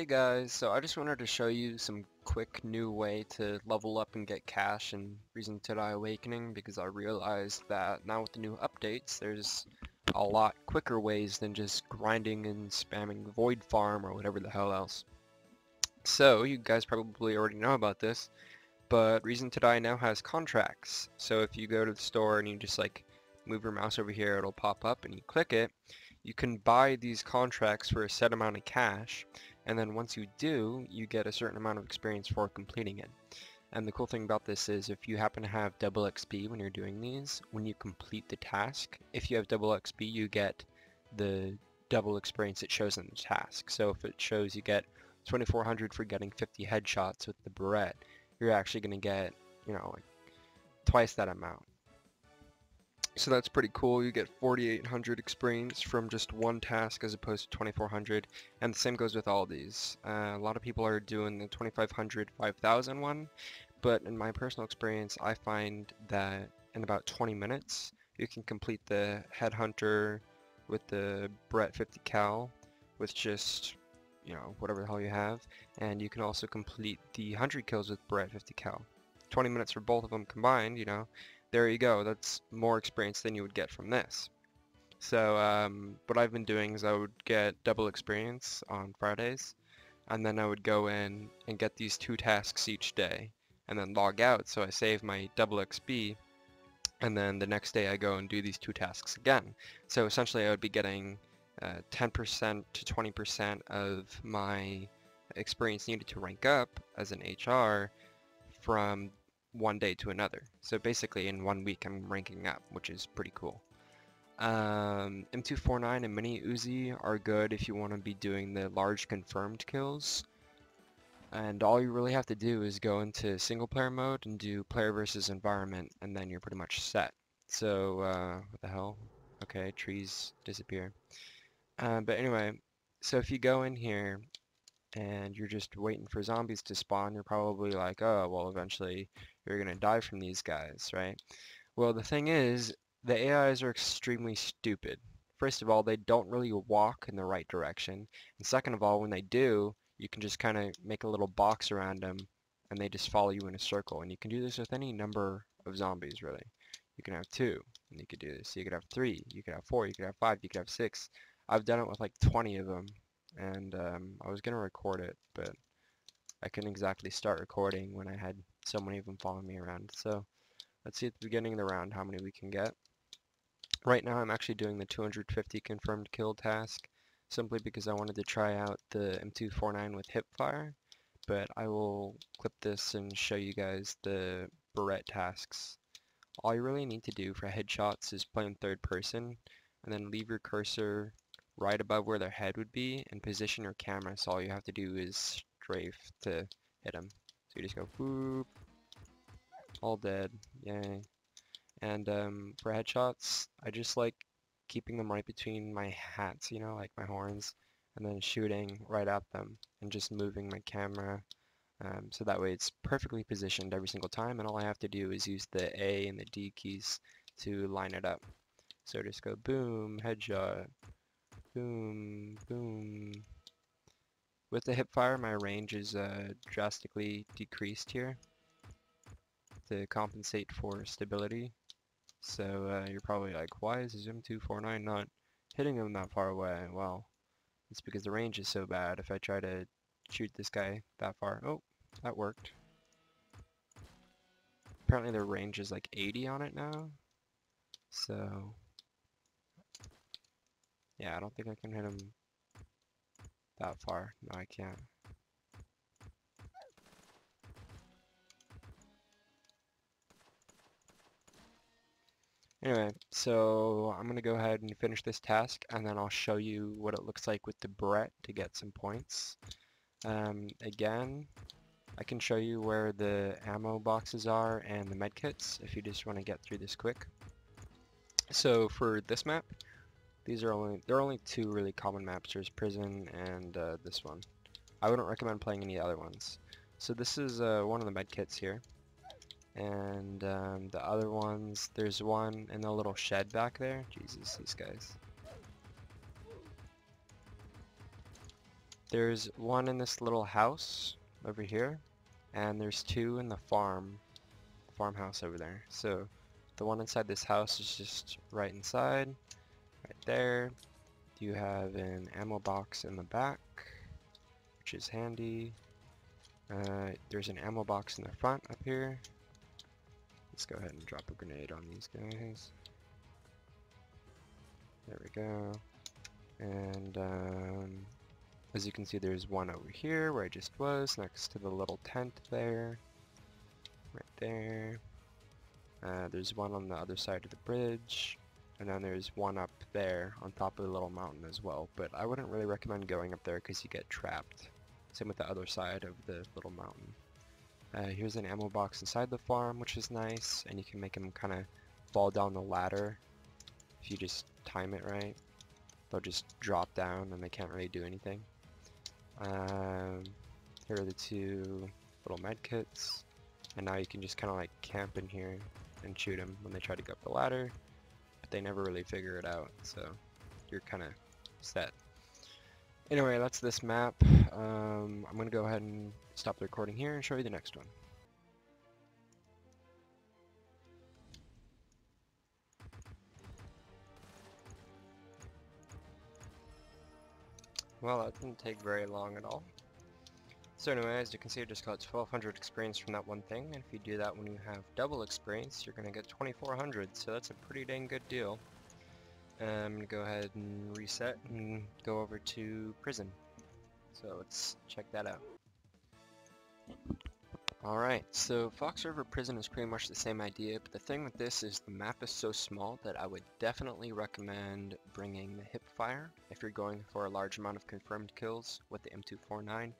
Hey guys, so I just wanted to show you some quick new way to level up and get cash in Reason to Die Awakening because I realized that now with the new updates there's a lot quicker ways than just grinding and spamming Void Farm or whatever the hell else. So you guys probably already know about this, but Reason to Die now has contracts. So if you go to the store and you just like move your mouse over here it'll pop up and you click it, you can buy these contracts for a set amount of cash and then once you do, you get a certain amount of experience for completing it. And the cool thing about this is if you happen to have double XP when you're doing these, when you complete the task, if you have double XP, you get the double experience it shows in the task. So if it shows you get 2400 for getting 50 headshots with the Barrett, you're actually going to get, you know, like twice that amount. So that's pretty cool. You get 4,800 experience from just one task as opposed to 2,400. And the same goes with all these. Uh, a lot of people are doing the 2,500, 5,000 one. But in my personal experience, I find that in about 20 minutes, you can complete the Headhunter with the Barrett 50 cal with just, you know, whatever the hell you have. And you can also complete the 100 kills with Barrett 50 cal. 20 minutes for both of them combined, you know, there you go. That's more experience than you would get from this. So um, what I've been doing is I would get double experience on Fridays, and then I would go in and get these two tasks each day, and then log out so I save my double XP, and then the next day I go and do these two tasks again. So essentially I would be getting 10% uh, to 20% of my experience needed to rank up as an HR from one day to another. So basically in one week I'm ranking up, which is pretty cool. Um, M249 and Mini Uzi are good if you want to be doing the large confirmed kills. And all you really have to do is go into single player mode and do player versus environment and then you're pretty much set. So, uh, what the hell? Okay, trees disappear. Uh, but anyway, so if you go in here and you're just waiting for zombies to spawn, you're probably like, oh, well, eventually you're going to die from these guys, right? Well, the thing is, the AIs are extremely stupid. First of all, they don't really walk in the right direction. And second of all, when they do, you can just kind of make a little box around them and they just follow you in a circle. And you can do this with any number of zombies, really. You can have two, and you could do this. You could have three, you could have four, you could have five, you could have six. I've done it with like 20 of them, and um, I was going to record it, but I couldn't exactly start recording when I had so many of them following me around. So let's see at the beginning of the round how many we can get. Right now I'm actually doing the 250 confirmed kill task simply because I wanted to try out the M249 with hipfire but I will clip this and show you guys the Barrett tasks. All you really need to do for headshots is play in third person and then leave your cursor right above where their head would be and position your camera so all you have to do is strafe to hit them. So you just go boop, all dead, yay. And um, for headshots, I just like keeping them right between my hats, you know, like my horns, and then shooting right at them and just moving my camera um, so that way it's perfectly positioned every single time and all I have to do is use the A and the D keys to line it up. So just go boom, headshot, boom, boom, with the hipfire, my range is uh, drastically decreased here to compensate for stability. So uh, you're probably like, why is the M249 not hitting them that far away? Well, it's because the range is so bad. If I try to shoot this guy that far, oh, that worked. Apparently the range is like 80 on it now. So, yeah, I don't think I can hit him that far. No, I can't. Anyway, so I'm going to go ahead and finish this task and then I'll show you what it looks like with the Barrett to get some points. Um, again, I can show you where the ammo boxes are and the medkits if you just want to get through this quick. So for this map, these are only, there are only two really common maps. There's Prison and uh, this one. I wouldn't recommend playing any other ones. So this is uh, one of the medkits here. And um, the other ones, there's one in the little shed back there. Jesus, these guys. There's one in this little house over here, and there's two in the farm, farmhouse over there. So the one inside this house is just right inside, right there. You have an ammo box in the back, which is handy. Uh, there's an ammo box in the front up here. Let's go ahead and drop a grenade on these guys. There we go. And um, as you can see there's one over here where I just was next to the little tent there. Right there. Uh, there's one on the other side of the bridge. And then there's one up there on top of the little mountain as well. But I wouldn't really recommend going up there because you get trapped. Same with the other side of the little mountain. Uh, here's an ammo box inside the farm, which is nice. And you can make them kind of fall down the ladder if you just time it right. They'll just drop down and they can't really do anything. Um, here are the two little med kits. And now you can just kind of like camp in here and shoot them when they try to go up the ladder. They never really figure it out, so you're kind of set. Anyway, that's this map. Um, I'm going to go ahead and stop the recording here and show you the next one. Well, that didn't take very long at all. So anyway, as you can see, I just got 1200 experience from that one thing, and if you do that when you have double experience, you're going to get 2400, so that's a pretty dang good deal. Um, I'm going to go ahead and reset and go over to prison. So let's check that out. Alright, so Fox River Prison is pretty much the same idea, but the thing with this is the map is so small that I would definitely recommend bringing the Hipfire if you're going for a large amount of confirmed kills with the M249.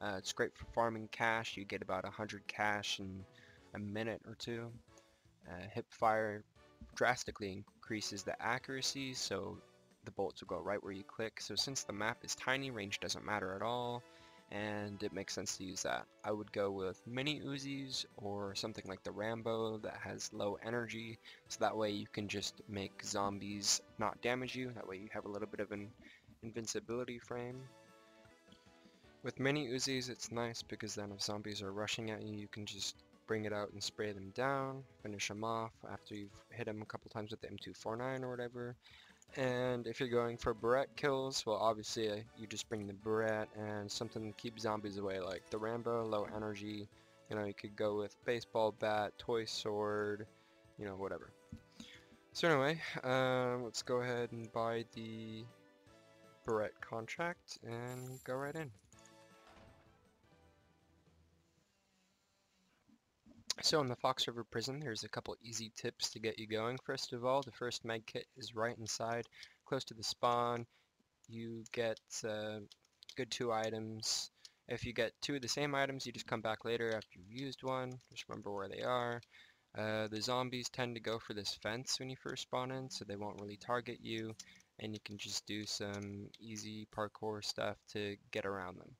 Uh, it's great for farming cash, you get about 100 cash in a minute or two. Uh, Hipfire drastically increases the accuracy, so the bolts will go right where you click. So since the map is tiny, range doesn't matter at all and it makes sense to use that. I would go with mini Uzis or something like the Rambo that has low energy so that way you can just make zombies not damage you, that way you have a little bit of an invincibility frame. With mini Uzis it's nice because then if zombies are rushing at you, you can just bring it out and spray them down, finish them off after you've hit them a couple times with the M249 or whatever, and if you're going for Barrett kills, well obviously uh, you just bring the Barrett and something to keep zombies away like the Rambo, low energy, you know you could go with baseball bat, toy sword, you know whatever. So anyway, um, let's go ahead and buy the Barrett contract and go right in. So in the Fox River Prison, there's a couple easy tips to get you going. First of all, the first med kit is right inside, close to the spawn. You get uh, good two items. If you get two of the same items, you just come back later after you've used one. Just remember where they are. Uh, the zombies tend to go for this fence when you first spawn in, so they won't really target you, and you can just do some easy parkour stuff to get around them.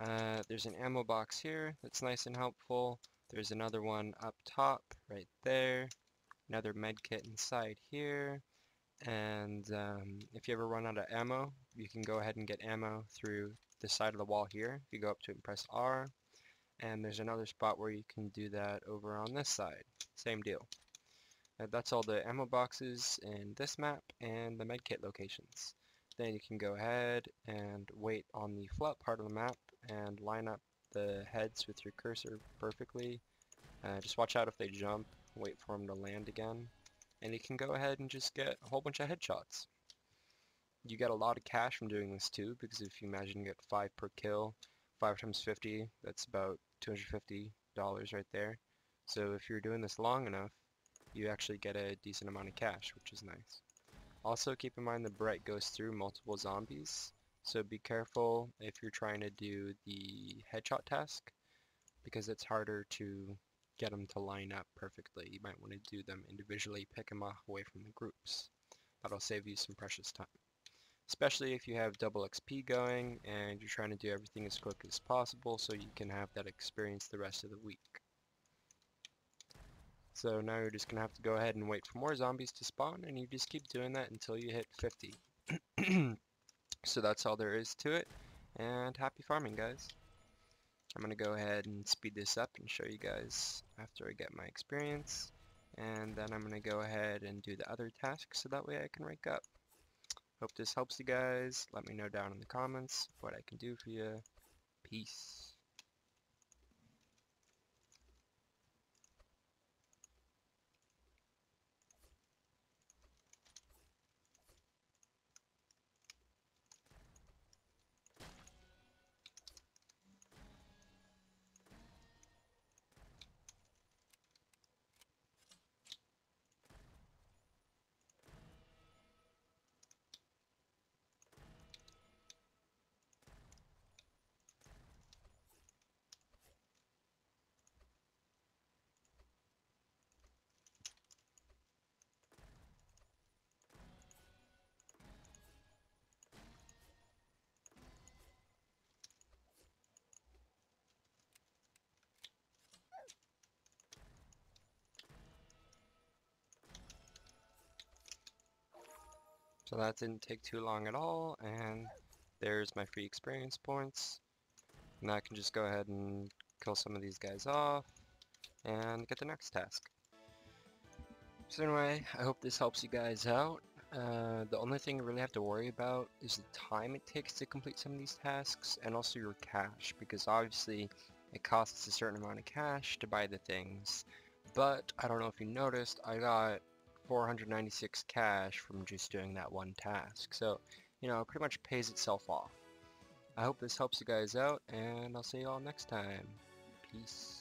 Uh, there's an ammo box here that's nice and helpful. There's another one up top right there. Another med kit inside here. And um, if you ever run out of ammo, you can go ahead and get ammo through the side of the wall here. If You go up to it and press R. And there's another spot where you can do that over on this side. Same deal. That's all the ammo boxes in this map and the medkit locations. Then you can go ahead and wait on the flat part of the map and line up the heads with your cursor perfectly. Uh, just watch out if they jump, wait for them to land again, and you can go ahead and just get a whole bunch of headshots. You get a lot of cash from doing this too, because if you imagine you get 5 per kill, 5 times 50, that's about $250 right there. So if you're doing this long enough, you actually get a decent amount of cash, which is nice. Also keep in mind the Barrett goes through multiple zombies, so be careful if you're trying to do the headshot task because it's harder to get them to line up perfectly. You might want to do them individually, pick them off away from the groups. That'll save you some precious time. Especially if you have double XP going and you're trying to do everything as quick as possible so you can have that experience the rest of the week. So now you're just going to have to go ahead and wait for more zombies to spawn and you just keep doing that until you hit 50. So that's all there is to it. And happy farming, guys. I'm going to go ahead and speed this up and show you guys after I get my experience. And then I'm going to go ahead and do the other tasks so that way I can rank up. Hope this helps you guys. Let me know down in the comments what I can do for you. Peace. So that didn't take too long at all, and there's my free experience points. Now I can just go ahead and kill some of these guys off, and get the next task. So anyway, I hope this helps you guys out. Uh, the only thing you really have to worry about is the time it takes to complete some of these tasks, and also your cash, because obviously it costs a certain amount of cash to buy the things. But, I don't know if you noticed, I got 496 cash from just doing that one task. So, you know, it pretty much pays itself off. I hope this helps you guys out, and I'll see you all next time. Peace.